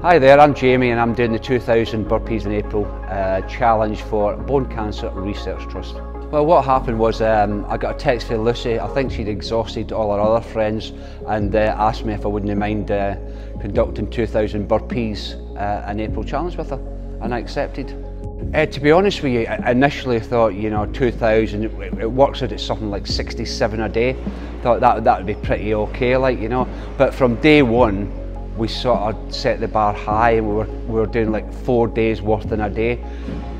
Hi there, I'm Jamie and I'm doing the 2000 Burpees in April uh, challenge for Bone Cancer Research Trust. Well, what happened was um, I got a text from Lucy. I think she'd exhausted all her other friends and uh, asked me if I wouldn't mind uh, conducting 2000 Burpees uh, an April challenge with her, and I accepted. Uh, to be honest with you, I initially thought, you know, 2000, it, it works out at something like 67 a day. Thought that, that would be pretty okay, like, you know. But from day one, we sort of set the bar high. And we were, we were doing like four days worth in a day.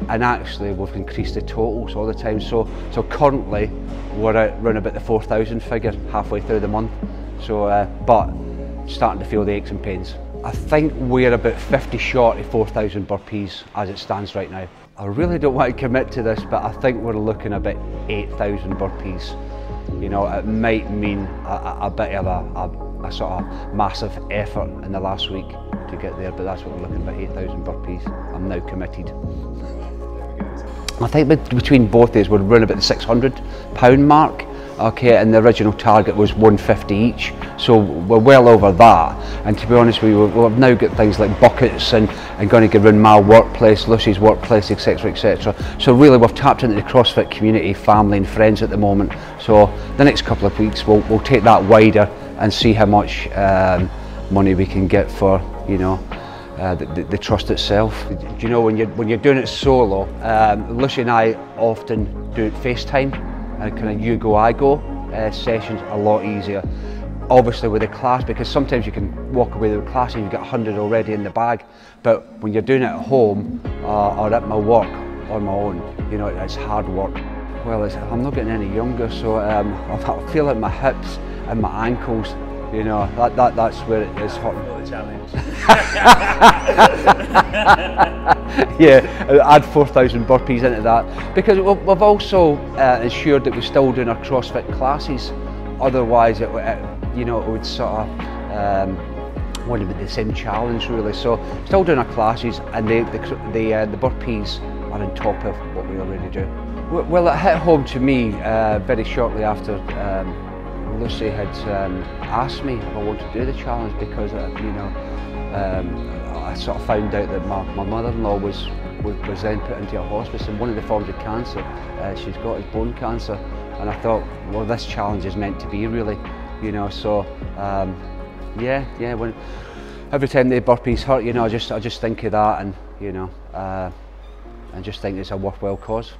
And actually we've increased the totals all the time. So so currently we're at around about the 4,000 figure halfway through the month. So uh, but starting to feel the aches and pains. I think we're about 50 short of 4,000 burpees as it stands right now. I really don't want to commit to this but I think we're looking about 8,000 burpees you know it might mean a, a bit of a, a a sort of massive effort in the last week to get there, but that's what we're looking at, 8,000 burpees. I'm now committed. I think between both these we're around about the 600 pound mark. Okay, and the original target was 150 each, so we're well over that. And to be honest you, we've now got things like buckets and, and going to around my workplace, Lucy's workplace, etc., etc. So really, we've tapped into the CrossFit community, family, and friends at the moment. So the next couple of weeks, we'll, we'll take that wider and see how much um, money we can get for you know uh, the, the, the, trust itself. Do you know when you're when you're doing it solo, um, Lucy and I often do it FaceTime and kind of you go I go uh, sessions a lot easier. Obviously with a class because sometimes you can walk away with a class and you've got 100 already in the bag but when you're doing it at home uh, or at my work on my own, you know, it's hard work. Well, I'm not getting any younger so um, I feel like my hips and my ankles. You know, that, that that's where it is hot. yeah, add 4,000 burpees into that. Because we've also uh, ensured that we're still doing our CrossFit classes. Otherwise, it, it you know, it would sort of um, want to be the same challenge really. So still doing our classes and the, the, the, uh, the burpees are on top of what we already do. Well, it hit home to me uh, very shortly after um, Lucy had um, asked me if I wanted to do the challenge because, uh, you know, um, I sort of found out that my, my mother-in-law was, was, then put into a hospice and one of the forms of cancer uh, she's got is bone cancer and I thought, well, this challenge is meant to be really, you know, so, um, yeah, yeah, when, every time the burpees hurt, you know, I just, I just think of that and, you know, uh, and just think it's a worthwhile cause.